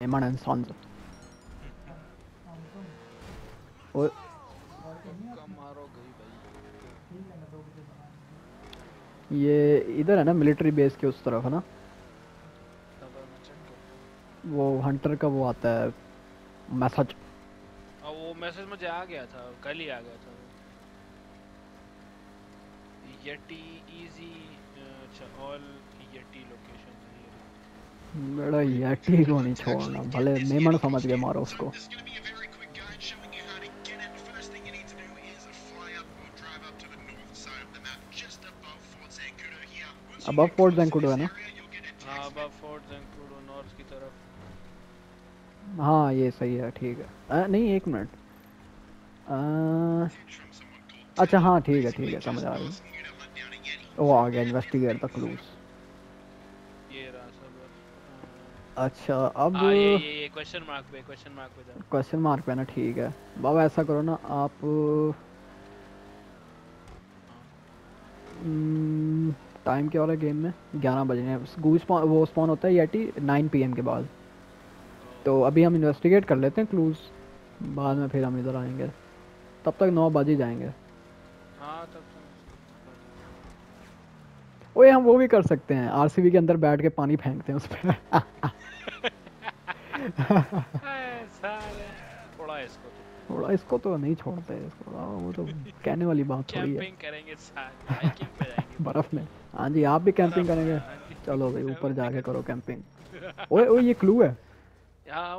Eman and. और भाई ये इधर है ना मिलिट्री बेस के उस तरफ़ है ना? वो हंटर का वो आता है मैसेज और वो मैसेज मुझे आ गया था कल ही आ गया था। येटी इजी अच्छा ऑल येटी लोकेशन बड़ा यार ठीक होनी छोड़ना भले मेमन समझ गया मारो उसको। अब अब फोर्ट जंकुडो है ना? हाँ अब अब फोर्ट जंकुडो नॉर्थ की तरफ़। हाँ ये सही है ठीक है। आ, नहीं एक मिनट। अच्छा हाँ ठीक है ठीक है समझ आ रही वो आ गया इन्वेस्टिगेट द क्लूज अच्छा अब हाँ ये क्वेश्चन मार्क पे क्वेश्चन मार्क पे क्वेश्चन मार्क पे ना ठीक है। बाबा ऐसा करो ना आप टाइम क्या हो रहा है गेम में? ग्यारह बजने हैं। गूज वो स्पॉन होता है येटी नाइन पी के बाद। तो अभी हम इन्वेस्टिगेट कर लेते हैं क्लूज बाद में फिर हम इधर आएँगे। तब तक नौ बज ही जाएँगे। हाँ तब तो ओए हम वो भी कर सकते हैं। आरसीबी के अंदर बैठ के पानी फेंकते हैं उस पर थोड़ा इसको तो। थोड़ा इसको तो नहीं छोड़ते थोड़ा वो तो कहने वाली बात थोड़ी है। करेंगे बर्फ़ में। हाँ जी आप भी कैंपिंग करेंगे। चलो भाई ऊपर जाके करो कैंपिंग। ओए ओए ये क्लू है। हाँ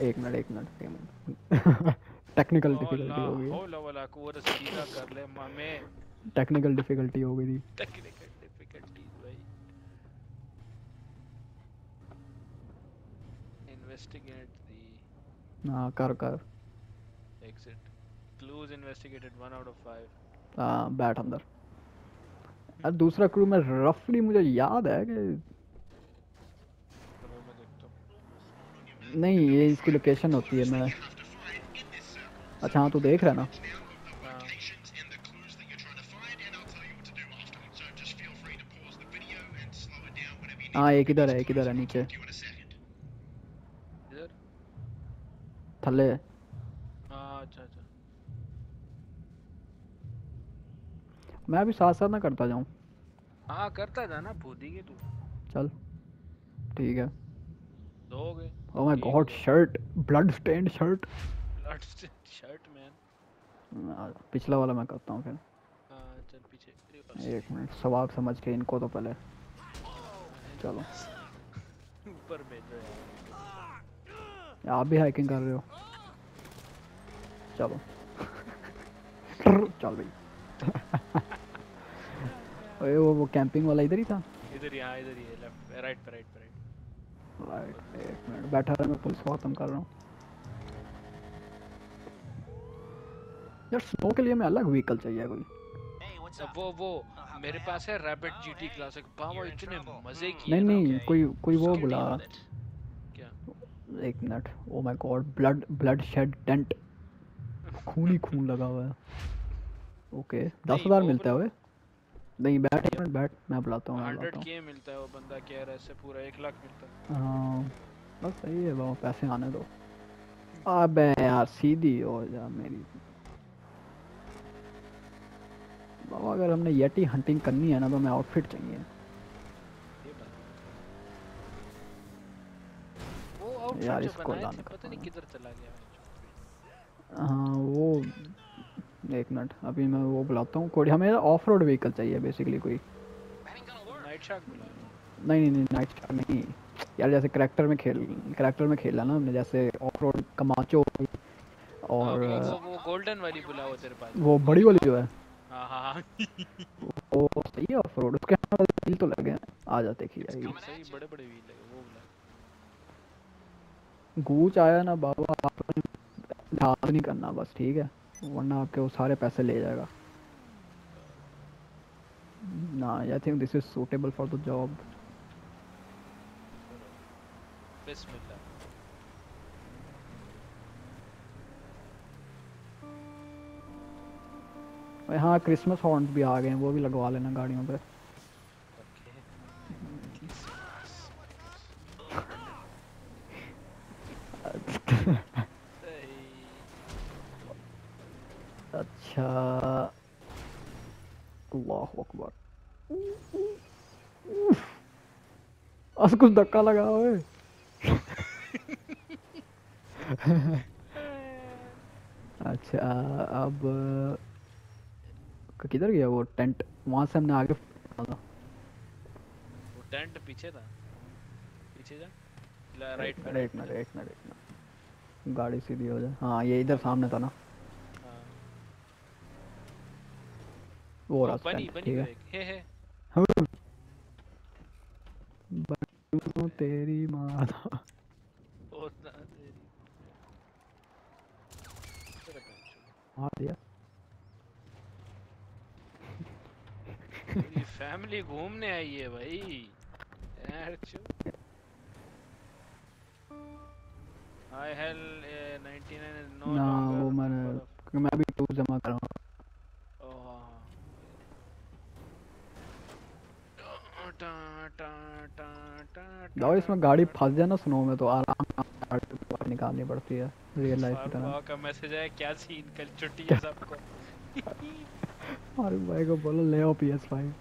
एक मिनट एक मिनट एक मिनट। टेक्निकल डिफिकल्टी हो गई। टेक्निकल डिफिकल्टी हो गई थी टेक्निकल डिफिकल्टीज भाई इन्वेस्टिगेट दी हाँ कर कर exit clues investigated 1 out of 5 हाँ बैठ अंदर यार दूसरा क्रू में रफली मुझे याद है कि हूँ नहीं ये इसकी लोकेशन होती है मैं अच्छा हाँ तू देख रहा है ना हाँ the the. हाँ एक इधर है एक इधर है नीचे थल्ले हाँ अच्छा अच्छा। मैं अभी साथ साथ ना करता जाऊँ। हाँ करता था ना भूदी के तू। चल। ठीक है। दो हो गए ओ my god shirt blood stained shirt blood shirt man पिछला वाला मैं करता हूँ फिर। हाँ चल पीछे। एक मिनट सवाब समझ के इनको तो पहले। चलो। ऊपर भेजो यार। आप भी हाइकिंग कर रहे हो। चलो। चल भाई। ओए वो वो कैंपिंग वाला इधर ही था? इधर ही हाँ इधर ही लेफ़्ट राइट पे राइट पे राइट राइट एक मिनट बैठा रहा मैं पुलिस को खत्म कर रहा हूँ। यार स्नो के लिए मैं अलग व्हीकल चाहिए कोई। अब वो वो मेरे पास है रैपिड जीटी क्लासिक बाबा इतने मज़े किए नहीं नहीं कोई कोई वो बुला। एक minute. Oh my god blood bloodshed dent खून ही खून लगा हुआ है। ओके दस हज़ार वो मिलता है नहीं बैठ एक मिनट बैठ। मैं बुलाता हूँ हंड्रेड के मिलता है वो बंदा कह रहा है इससे पूरा एक लाख मिलता है। हाँ बस सही है बाबा पैसे आने दो। अबे यार सीधी हो जा मेरी। बाबा अगर हमने येटी हंटिंग करनी है ना तो हमें आउटफिट चाहिए ये बात वो आउटफिट यार, इसको लाने का पता नहीं किधर चला गया हाँ वो एक मिनट अभी मैं वो बुलाता हूँ कोई हमें ऑफ़ रोड व्हीकल चाहिए बेसिकली कोई। नाइट शार्क बुला नहीं नहीं नहीं नाइट स्टार नहीं। यार जैसे करेक्टर में खेल करेक्टर में खेला ना हमने जैसे ऑफ़ रोड कमाचो और और वो वो, गोल्डन वाली बुला वो तेरे पास। वो बड़ी वाली जो है। हाँ हाँ हाँ। वो सही है ऑफ़ रोड उसके व्हील तो लगे हैं। आ जा देखी सही बड़े बड़े व्हील लगे गूच आया ना बाबा आपने ध्यान नहीं करना बस ठीक है वरना आपके वो सारे पैसे ले जाएगा। ना I think this is suitable for the job बिस्मिल्लाह। हाँ क्रिसमस हॉर्न भी आ गए हैं वो भी लगवा लेना गाड़ियों पे ओके अच्छा अल्लाह अकबर आज कुछ धक्का लगा ओए अच्छा अब किधर गया वो टेंट? वहाँ से हमने आगे था वो टेंट पीछे था। पीछे जा। राइट में। एक मिनट एक मिनट एक मिनट गाड़ी सीधी हो जाए। हाँ ये इधर सामने था ना। हाँ। वो ओ, रास्ता बनी ठीक है। हे हे। हम तेरी बच्चों। मार दिया। पूरी फैमिली घूमने आई है भाई। यार हाय हेल 99 नो ना वो मैंने मैं अभी टूर जमा कर रहा हूँ। जाओ इसमें गाड़ी फंस जाए ना स्नो में तो आराम निकालनी पड़ती है रियल लाइफ की तरह का मैसेज है क्या सीन कल छुट्टी है सबको अरे भाई को बोलो ले आओ पी एस फाइव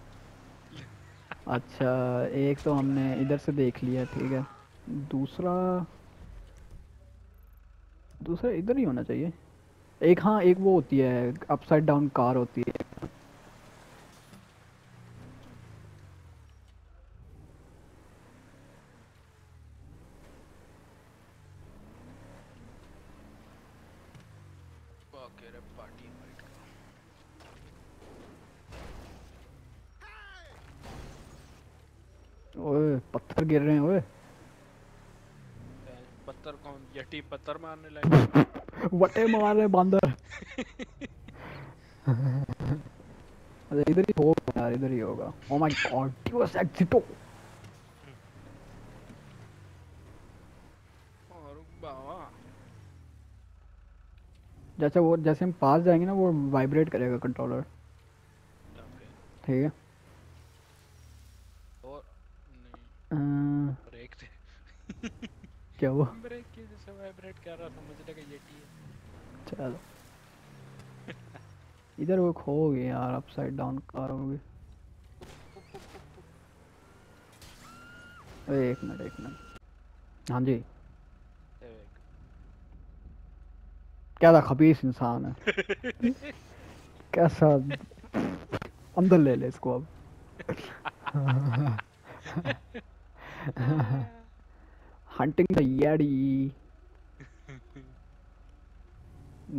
अच्छा एक तो हमने इधर से देख लिया ठीक है दूसरा दूसरा इधर ही होना चाहिए एक हाँ एक वो होती है अपसाइड डाउन कार होती है ओके रे पार्टी इनवाइट ओए पत्थर गिर रहे हैं ओए पत्थर कौन यटी पत्थर मारने लगे। वटे मार रहे बंदर अरे इधर ही होगा यार इधर ही होगा। ओ माय गॉड एग्जिटो और बाबा। जैसे वो जैसे हम पास जाएँगे ना वो वाइब्रेट करेगा कंट्रोलर ठीक है। और नहीं ब्रेक थे क्या हुआ? ब्रेक की जैसे वाइब्रेट कर रहा था मुझे लगा यटी है। चलो। इधर वो खो गई यार अपसाइड डाउन कार होगी अरे एक मिनट एक मिनट। हाँ जी। क्या था खबीस इंसान है। कैसा अंदर ले ले इसको अब। हंटिंग द येडी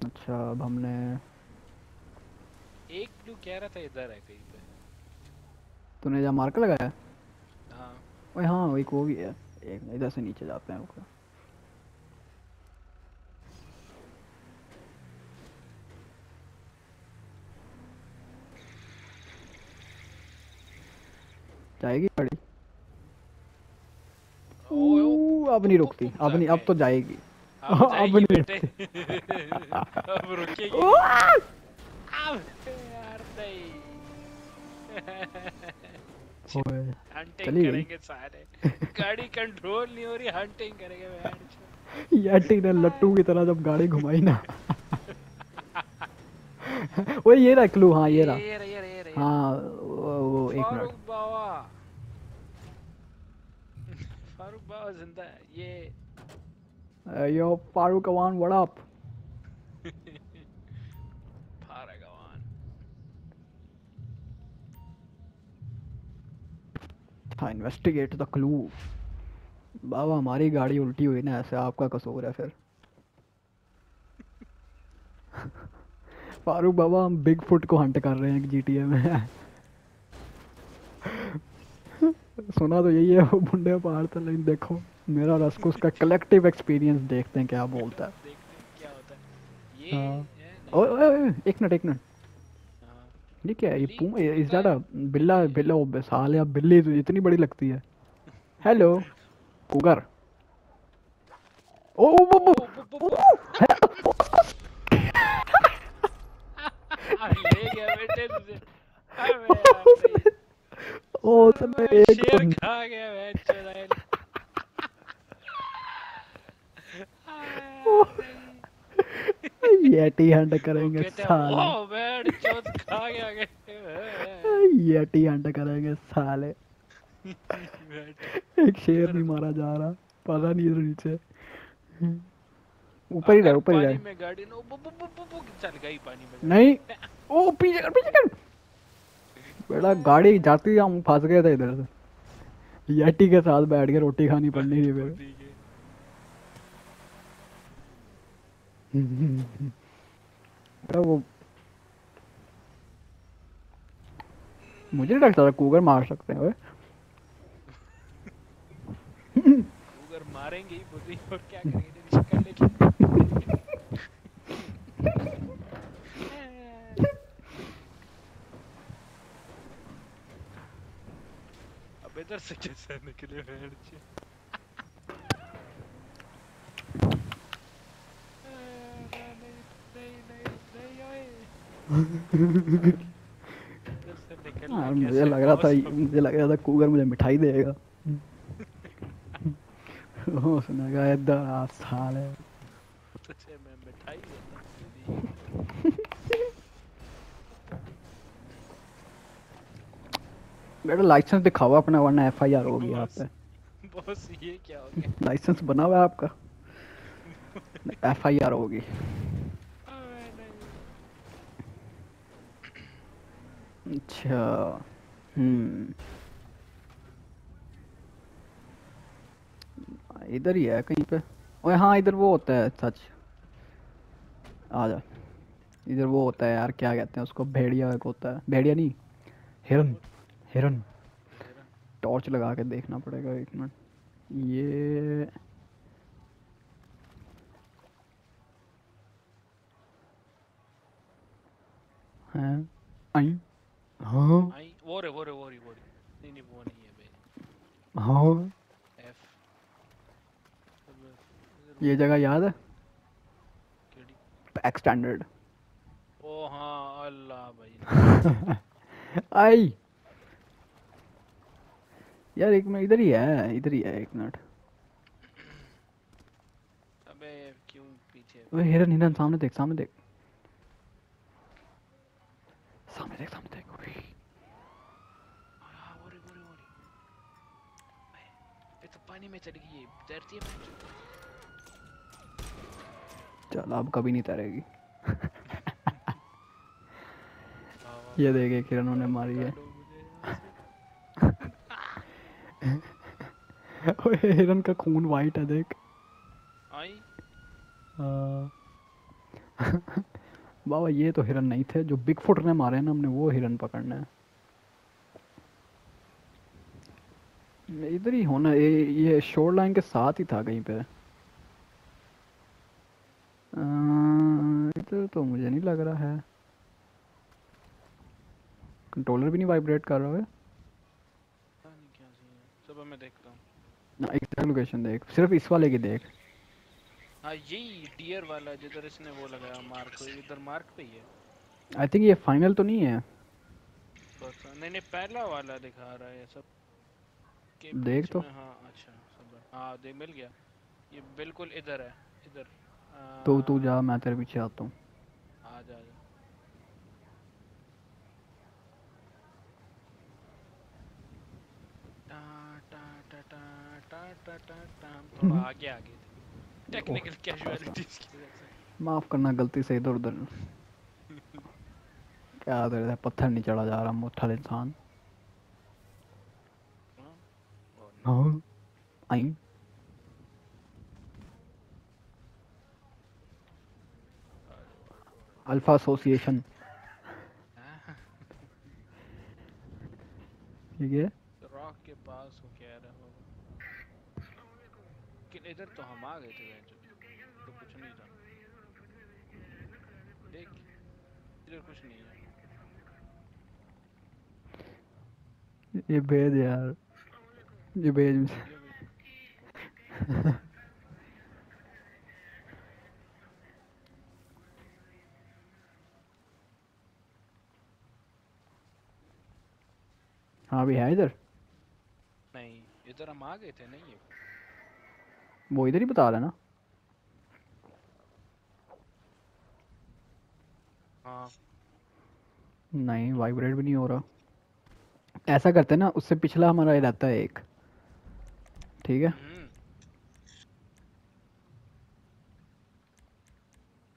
अच्छा अब हमने एक ब्लू कह रहा था इधर है कहीं पे। तूने जहाँ मार्कर लगाया? है? ओए हाँ एक वो भी है। एक इधर से नीचे जाते हैं ऊपर जाएगी गाड़ी ओए, ओ, ऊ, अब नहीं रुकती अब नहीं अब तो जाएगी। अब अब नहीं अब रुकेगी। अब यार नहीं। हंटिंग करेंगे सारे। गाड़ी कंट्रोल नहीं हो रही हंटिंग करेंगे बैठ यैटी ने लट्टू की तरह जब गाड़ी घुमाई ना। वो ये रहा क्लू हाँ ये रहा हाँ वो, एक मिनट। बाबा ज़िंदा है ये यो फारूक अवान व्हाट अप फारगवान हाँ इन्वेस्टिगेट द क्लू बाबा हमारी गाड़ी उल्टी हुई ना ऐसे आपका कसूर है फिर। फारूक बाबा हम बिग फुट को हंट कर रहे हैं जीटीए में। सुना तो यही है वो बुंडे पहाड़ तो लेकिन देखो मेरा और रस्को उसका कलेक्टिव एक्सपीरियंस देखते हैं क्या बोलता है हैं क्या होता है ये हाँ। है ओए ओए, एक मिनट एक मिनट हाँ, ये क्या है ये? पूम इज़ दैट अ बिल्ला बिल्ला वो साल या बिल्ली तो इतनी बड़ी लगती है हेलो कुगर ओ ओ ओ, ओ, ओ, ओ, ओ, आ, ले गया बेटे तुझे ओ एक शेर खा गया बेंच येटी हंट करेंगे साले ओ बैड चोद खा गया येटी हंट करेंगे साले एक शेर नहीं मारा जा रहा पता नहीं इधर नीचे ऊपर ही रहे ऊपर ही पानी में गाड़ी नो बु बु बु बु बु चल गई पानी में नहीं ओ पीछे कर पीछे कर बेटा गाड़ी जाती हम फंस गए थे इधर से। येटी के साथ बैठ के रोटी खानी पड़नी थी फिर। वो मुझे नहीं लगता था कूगर मार सकते हैं उगर मारेंगे ही और क्या करेंगे जल्दी से कर लेके अब इधर से कैसे निकले भेड़ चे नहीं नहीं नहीं ओए इधर से निकलना हाँ, मुझे लग रहा था मुझे लग रहा था कूगर मुझे मिठाई देगा। उसने कहा इधर आ साले तुझे मैं मिठाई देता हूँ। बेटा लाइसेंस दिखाओ अपना वरना एफआईआर होगी आप पे। बॉस ये क्या हो गया? लाइसेंस बना हुआ है आपका? एफआईआर होगी। अच्छा हम्म। इधर ही है कहीं पे। ओए हाँ इधर वो होता है सच। आ जा। इधर वो होता है यार क्या कहते हैं उसको? भेड़िया एक होता है। भेड़िया नहीं हिरन। हिरन। टॉर्च लगा के देखना पड़ेगा एक मिनट। ये हैं आई। हाँ। आई वो रे वो रे वो रे वो रे। नहीं नहीं वो नहीं है बे हाँ। एफ़ ये जगह याद है? केडी? पैक स्टैंडर्ड ओ हाँ अल्लाह भाई। आई। यार एक मिनट इधर ही है इधर ही है एक मिनट। अबे क्यों पीछे? ओए हिरन हिरन सामने देख सामने देख। सामने देख सामने देख ओए, हाँ वो रे वो रे वो रे बे, ये तो पानी में चली गई ये तैरती है चल अब कभी नहीं तैरेगी। ये देख एक हिरन ने मारी है। से। ओए हिरन का खून वाइट है देख। आई। बाबा ये तो हिरन नहीं थे जो बिग फुट ने मारे ना हमने वो हिरन पकड़ना है। इधर ही होना ये ये शोर लाइन के साथ ही था कहीं पे। इधर तो मुझे नहीं लग रहा है। कंट्रोलर भी नहीं वाइब्रेट कर रहा है मैं देखता हूँ। ना एग्जैक्ट लोकेशन देख। सिर्फ़ इस वाले की देख। हाँ यही डियर वाला जिधर इसने वो लगाया मार्क इधर मार्क पे ही है। आई थिंक ये फाइनल तो नहीं है। नहीं नहीं पहला वाला दिखा रहा है सब। के देख तो। हाँ अच्छा सब हाँ। देख मिल गया। ये बिल्कुल इधर है इधर। तो तू जा मैं तेरे पीछे आता हूँ। आ जा आ जा। थोड़ा आगे आगे। थे टेक्निकल कैजुअलिटीज की वजह से। माफ़ करना गलती से इधर उधर। क्या तेरे से पत्थर नहीं चढ़ा जा रहा मुठल इंसान। हाँ, हाँ। आई। अल्फ़ा एसोसिएशन हाँ, ठीक है। रॉक के पास हो कह रहा होगा लेकिन इधर तो हम आ गए थे तो कुछ नहीं था। देख इधर कुछ नहीं है। ये भेज यार। ये भेज ये हाँ भी है इधर? नहीं इधर हम आ गए थे नहीं ये। वो इधर ही बता रहा हाँ। नहीं वाइब्रेट भी नहीं हो रहा। ऐसा करते हैं ना उससे पिछला हमारा ये रहता है एक। ठीक है? हम्म।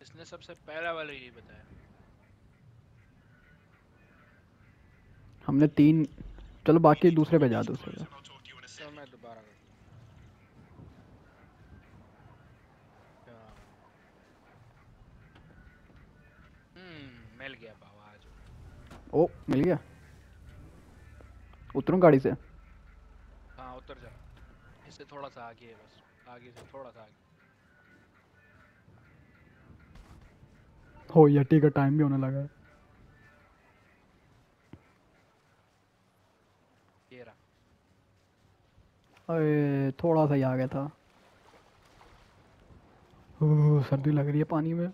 इसने सबसे पहला वाला ये बताया। हमने तीन चलो बाकी दूसरे पे जा दूसरे पे मिल गया बाबा आज। ओ मिल गया? उतरूं गाड़ी से? हाँ उतर जा। इससे थोड़ा सा आगे है बस। आगे से थोड़ा सा आगे। हो यटी का टाइम भी होने लगा है। अरे थोड़ा सा ही आ गया था सर्दी लग रही है पानी में।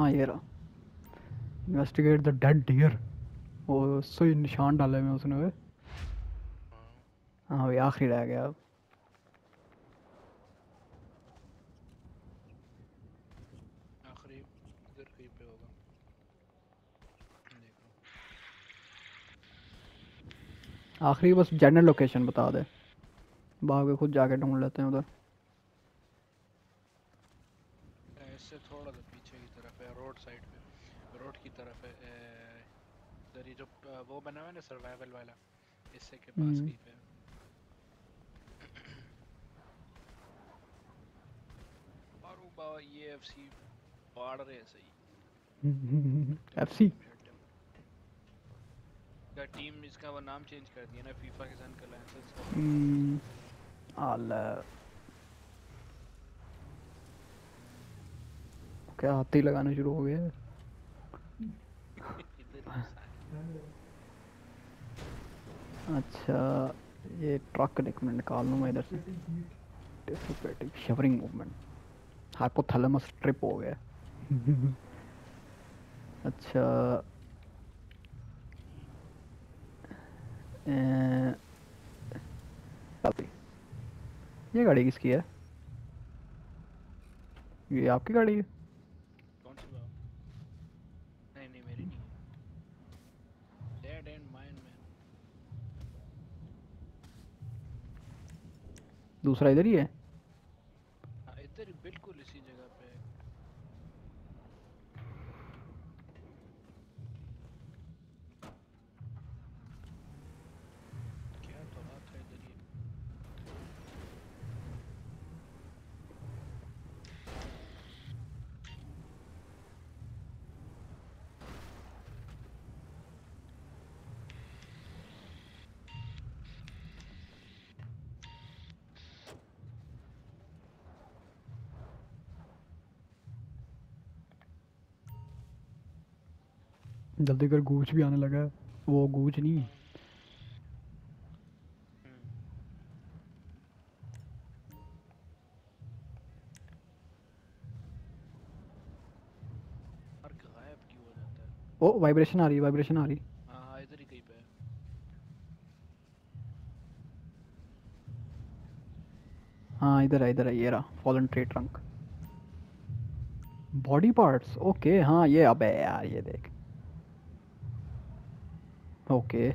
हाँ ये रहा। इन्वेस्टिगेट द डेड डियर वो सही निशान डाले में उसने वे। हाँ वही आखिरी रह गया अब। आखिरी बस जनरल लोकेशन बता दे। बाहर खुद जाके ढूंढ लेते हैं उधर ए, इससे थोड़ा सा पीछे की तरफ़ है रोड साइड पे रोड की तरफ़ है ए, इधर ये जो वो बना हुआ है ना सर्वाइवल वाला इससे के पास हम्म। कहीं पे और वो ये एफसी पाड़ रहे हैं सही। एफसी का टीम इसका वो नाम चेंज कर दिया ना फीफा के सन का। लाइसेंस आला। क्या हाथी लगाना शुरू हो गए ही। अच्छा ये ट्रक एक मिनट निकाल लूँ मैं इधर से। Dissipating shivering movement hypothalamus trip हो गया। अच्छा। ये गाड़ी किसकी है? ये आपकी गाड़ी है कौन सी बात नहीं नहीं मेरी नहीं डेड एंड माइन मैन दूसरा इधर ही है हाँ इधर ही बिल्कुल इसी जगह पे है। क्या तो बात है इधर ये जल्दी कर गूंज भी आने लगा है। वो गूच नहीं। ओ वाइब्रेशन आ रही है वाइब्रेशन आ रही हाँ। हाँ इधर ही कहीं पे है। हाँ इधर है इधर है ये रहा fallen tree trunk body parts okay हाँ ये अबे यार ये देख। Okay.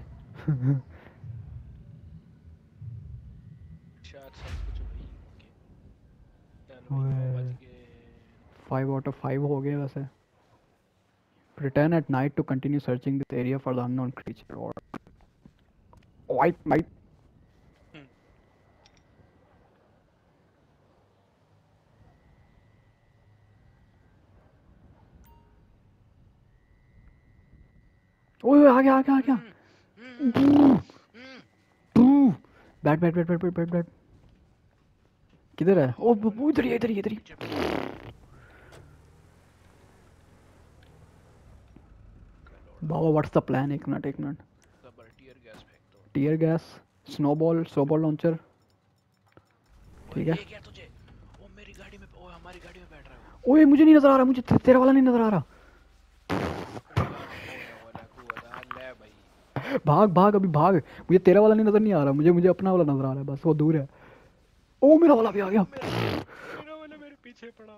Five out of five हो गए। वैसे। Return at night to continue searching this area for the unknown creature और वाइट नाइट ओए आ गया आ गया आ गया। हम्म, हम्म, बैठ बैठ बैठ बैठ बैठ बैठ बैठ। किधर है? ओ इधर ही इधर ही इधर ही। बाबा व्हाट्स द प्लान एक मिनट एक minute tear gas snowball snowball launcher ठीक है। है ओए मुझे नहीं नज़र आ रहा मुझे तेरा वाला नहीं नज़र आ रहा वो। ओला कुआ ले भाई भाग भाग अभी भाग। मुझे तेरा वाला नहीं नज़र नहीं आ रहा मुझे मुझे अपना वाला नज़र आ रहा है बस वो दूर है। ओ मेरा वाला भी आ गया। मेरा वाला मेरे पीछे पड़ा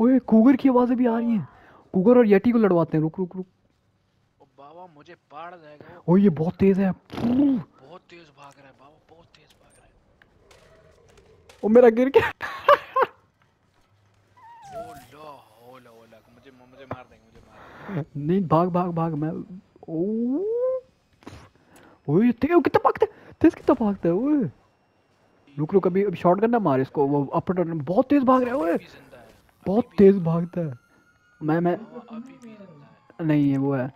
ओए कूगर की आवाज़ें भी आ रही हैं। कूगर और येटी को लड़वाते हैं रुक रुक रुक। ओ बाबा मुझे पाड़ जाएगा ओ ये बहुत तेज है। बहुत तेज भाग रहा है बाबा बहुत तेज भाग रहा है। ओ मेरा गिर गया। ओ लो ओ लो मुझे मुझे मार देंगे नहीं, भाग भाग भाग, मैं ओ ओए कितना भागता है? तेज कितना भागता है, ओए। रुक रुक, अभी अभी शॉट करना, मार इसको। वो अप बहुत तेज भाग रहा है, ओए। बहुत तेज भागता है। मैं मैं नहीं है वो है।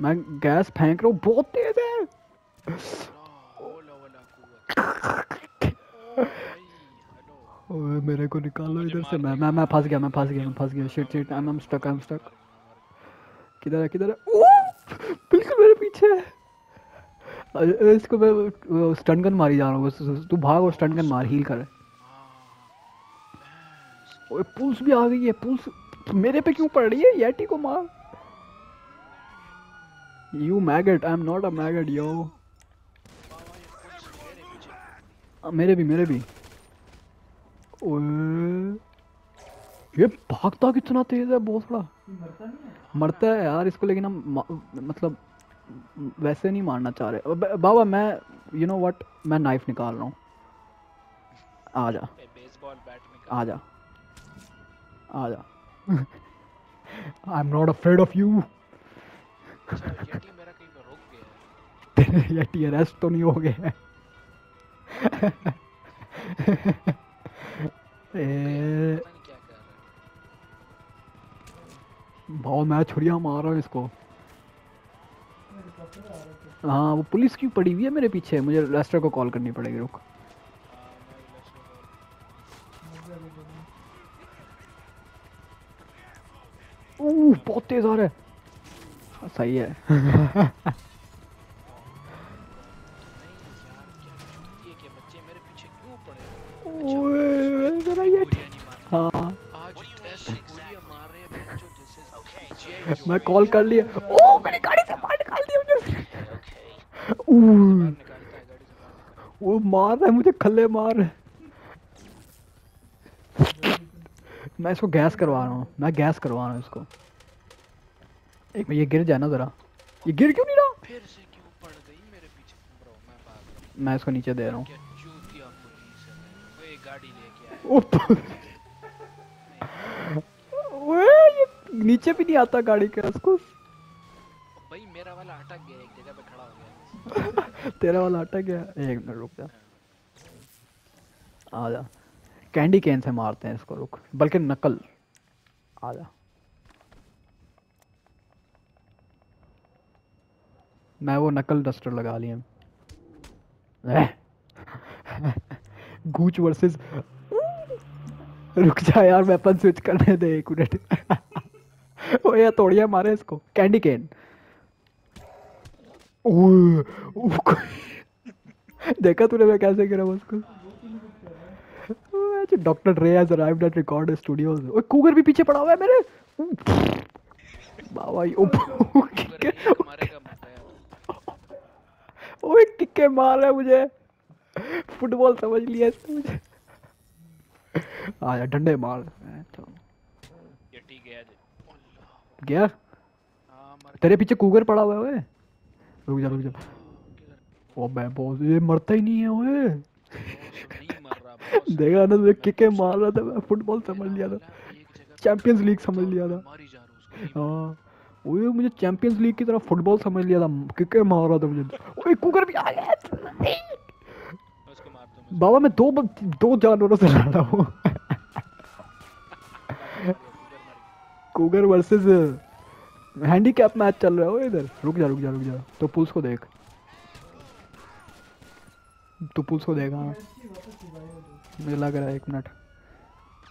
मैं गैस फेंक रहा हूँ, बहुत तेज है। ओए मेरे को निकालो इधर से। मैं मैं मैं फंस गया मैं फंस गया मैं फंस गया। Shit shit I am stuck I am stuck किधर है किधर है? बिल्कुल मेरे पीछे है। इसको मैं स्टन गन मारी जा रहा हूँ बस तू भाग और स्टन गन मार हील कर। ओए पुल्स भी आ गई है पुल्स मेरे पे क्यों पड़ रही है? येटी को मार। You maggot I am not a maggot yo मेरे भी मेरे भी। ये भागता कितना तेज है बहुत बड़ा मरता है यार इसको, लेकिन हम मतलब वैसे नहीं मारना चाह रहे। बाबा, मैं यू नो व्हाट मैं नाइफ निकाल रहा हूँ। आ जा आ जा आ जा I am not afraid of you yeti तेरे ये अरेस्ट तो नहीं हो गए ए, बहुत मैं छुरिया मार रहा हूँ इसको। हाँ वो पुलिस क्यों पड़ी हुई है मेरे पीछे? मुझे लेस्टर को कॉल करनी पड़ेगी रुक। ओह बहुत तेज आ रहा है। हाँ, सही है। हो? ओए हाँ। मैं कॉल कर लिया। ओह मेरी गाड़ी से बाहर निकाल दिया मुझे। वो मार रहा है मुझे खल्ले मार रहा है। मैं इसको गैस करवा रहा हूँ। मैं गैस करवा रहा हूँ इसको। एक ये गिर जाए ना जरा। ये गिर क्यों नहीं रहा? फिर से क्यों पड़ गई मेरे पीछे? ब्रो मैं भाग रहा मैं इसको नीचे दे रहा हूँ क्या चूतिया पुलिस है वो एक गाड़ी लेके आया ओप ओए ये नीचे भी नहीं आता गाड़ी के उसको। भाई मेरा वाला अटक गया एक जगह पे खड़ा हो गया। तेरा वाला अटक गया। एक मिनट रुक जा। आ जा। कैंडी कैन से मारते हैं इसको रुक। बल्कि नकल। आ जा। मैं वो नकल डस्टर लगा लिया गूच वर्सेस रुक जा यार वेपन स्विच करने दे एक मिनट ओ यार, तोड़िया मारे इसको। कैंडी केन देखा तूने मैं कैसे गिरा उसको? Doctor Ray has arrived at record studios ओए कूगर भी पीछे पड़ा हुआ है मेरे। बाबा ये ओए किक्के। मार रहा है मुझे। फुटबॉल समझ लिया इसने मुझे। आया डंडे मार। तो। ये ठीक है गया? हाँ तेरे पीछे कूगर पड़ा हुआ है ओए। रुक जा रुक जा। ओ बे बॉस ये मरता ही नहीं है ओए। देखा ना तुझे किके मार रहा था मैं फुटबॉल समझ लिया था। चैंपियंस लीग समझ लिया था। हाँ। ओए मुझे चैंपियंस लीग की तरह फुटबॉल समझ लिया था किके मार रहा था मुझे। ओए कुकर भी आ गया। मैं बाबा मैं दो दो जानवरों से लड़ रहा हूँ मैं कुकर वर्सेस हैंडीकैप मैच चल रहा है इधर। रुक जा रुक जा रुक जा। तो पुल्स को देख। तो पुल्स को देख हाँ। मुझे लग रहा है एक मिनट।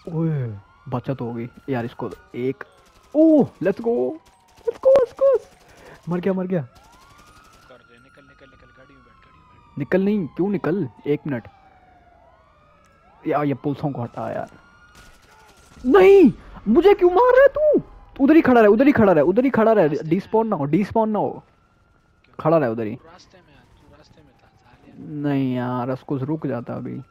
ओए, बचत हो गई। यार, इसको एक ओह let's go let's go let's go मर गया मर गया। कर दे निकल निकल निकल गाड़ी में बैठ गाड़ी निकल नहीं, क्यों निकल? एक मिनट। यार ये पुल्सों को हटा, यार। नहीं! मुझे क्यों मार रहा है तू? उधर ही खड़ा रहे, उधर ही खड़ा रहे, उधर ही खड़ा रहे डिस्पॉन ना हो डिस्पॉन ना हो। खड़ा रहे उधर ही। नहीं यार, उसको रुक जाता अभी।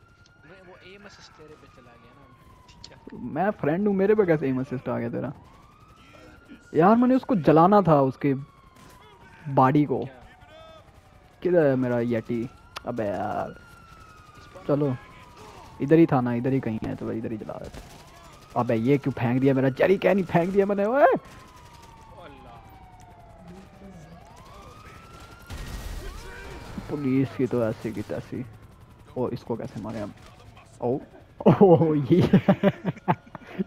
मैं फ्रेंड हूँ, मेरे पे कैसे एम असिस्ट आ गया तेरा? यार, मैंने उसको जलाना था, उसके बॉडी को। किधर है मेरा येटी अबे यार। चलो, इधर ही था ना, इधर ही कहीं है तो इधर ही जला रहे थे अबे ये क्यों फेंक दिया मेरा? जरी क्या नहीं फेंक दिया मैंने ओए। पुलिस की तो ऐसी की तैसी। ओ इसको कैसे मारे हम? ओ ओ ये।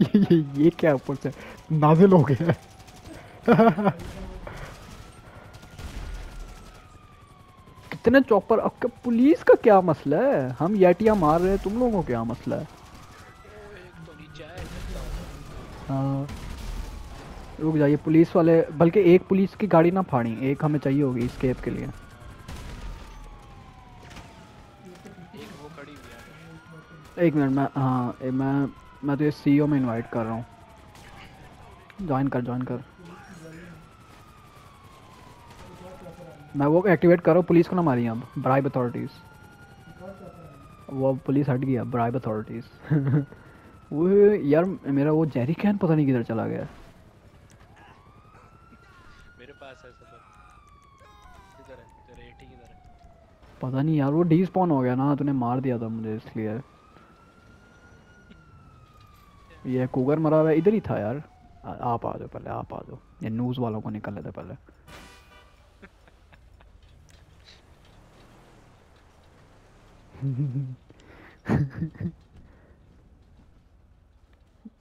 ये ये, ये क्या ऊपर से नाजिल हो गया? कितने चौपर अब पुलिस का क्या मसला है? हम येटियाँ मार रहे हैं तुम लोगों को क्या मसला है ओ एक तो नीचे आया देखता हूँ हाँ रुक जाइए पुलिस वाले बल्कि एक पुलिस की गाड़ी ना फाड़ी एक हमें चाहिए होगी स्केप के लिए। एक है मिनट मैं हाँ ए, मैं मैं तो ये सीईओ में इनवाइट कर रहा हूँ। ज्वाइन कर ज्वाइन कर। मैं वो एक्टिवेट करो पुलिस को ना मारी अब ब्राइब अथॉरिटीज़ वो पुलिस हट गया ब्राइब अथॉरिटीज़ वो यार मेरा वो जेरी कैन पता नहीं किधर चला गया। मेरे पास है सब किधर है? तेरा एटी किधर है? पता नहीं यार वो डी स्पॉन हो गया ना तूने मार दिया था मुझे इसलिए। ये कुगर मरा हुआ है, इधर ही था यार। आप आ जाओ पहले आप आ जाओ। ये न्यूज़ वालों को निकल लेते पहले।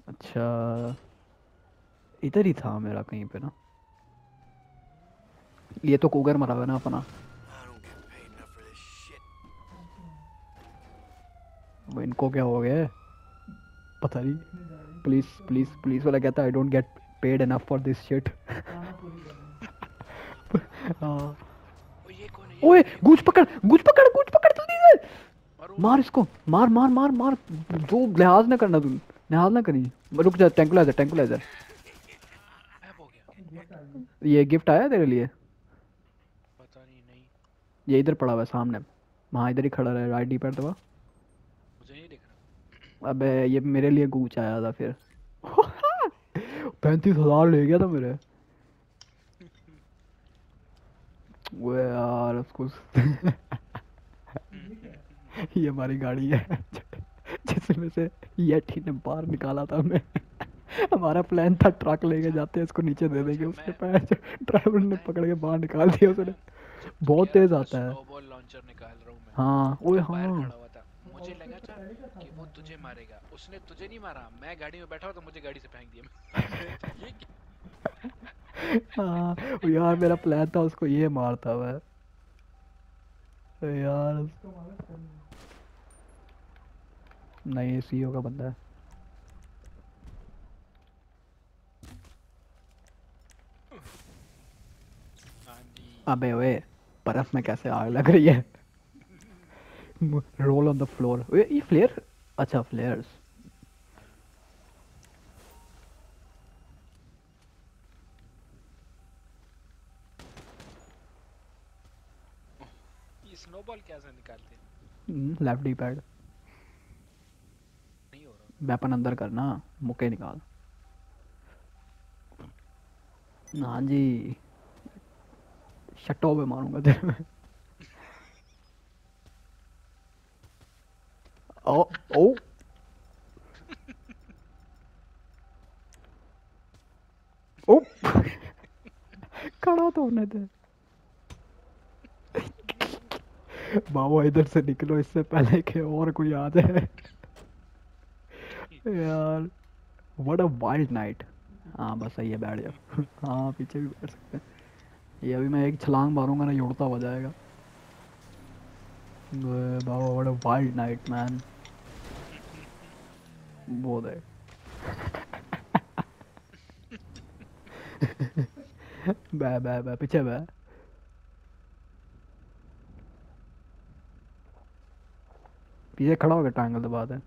अच्छा। इधर ही था मेरा कहीं पे ना। ये तो कुगर मरा हुआ ना अपना. वो इनको क्या हो गया पता नहीं। पुलिस पुलिस पुलिस वाला कहता I don't get paid enough for this shit ओए, गूंज पकड़ गूंज पकड़ गूंज पकड़ जल्दी से। मार इसको, मार मार मार मार। जो लिहाज ना करना तू लिहाज ना करी रुक जा टैंकुलाइजर टैंकुलाइजर ये गिफ्ट आया तेरे लिए? पता नहीं नहीं। ये इधर पड़ा हुआ है सामने। वहाँ इधर ही खड़ा रहा राइट डी पैड दबा मुझे नहीं दिख रहा। अबे ये मेरे लिए गूंच आया था फिर। पैंतीस हज़ार ले गया था मेरे। वो यार उसको ये हमारी गाड़ी है। जिसमें से येठी ने बाहर निकाला था हमें। हमारा प्लान था ट्रक लेके जाते हैं इसको नीचे दे देंगे उसने पैर ड्राइवर ने पकड़ के बाहर निकाल दिया उसने। बहुत तेज आता है। लॉन्चर निकाल रहा हूँ मैं। हाँ ओए हाँ। था। मुझे लगा था कि वो तुझे मारेगा। उसने तुझे नहीं मारा। मैं गाड़ी में बैठा हुआ तो मुझे गाड़ी से फेंक दिया हाँ यार मेरा प्लान था उसको ये मारता मैं। यार नहीं सीईओ का बंदा है। अबे ओए बर्फ़ में कैसे आग लग रही है? रोल ऑन द फ्लोर ये फ्लेयर अच्छा फ्लेयर्स स्नोबॉल कैसे निकालते हैं? लेफ़्ट डी पैड वेपन अंदर करना मुके निकाल। हाँ जी। शटो पे मारूँगा तेरे में। ओ ओ। ओ खड़ा तो होने दे बाबा इधर से निकलो, इससे पहले कि और कोई आ जाए। यार। व्हाट अ वाइल्ड नाइट हाँ बस सही है, बैठ जाओ हाँ पीछे भी बैठ सकते हैं। ये अभी मैं एक छलांग मारूँगा ना, ये उड़ता हो जाएगा। बाबा what a wild night man बहुत है बै बै बै पीछे बै पीछे खड़ा होकर ट्रायंगल दबा दे।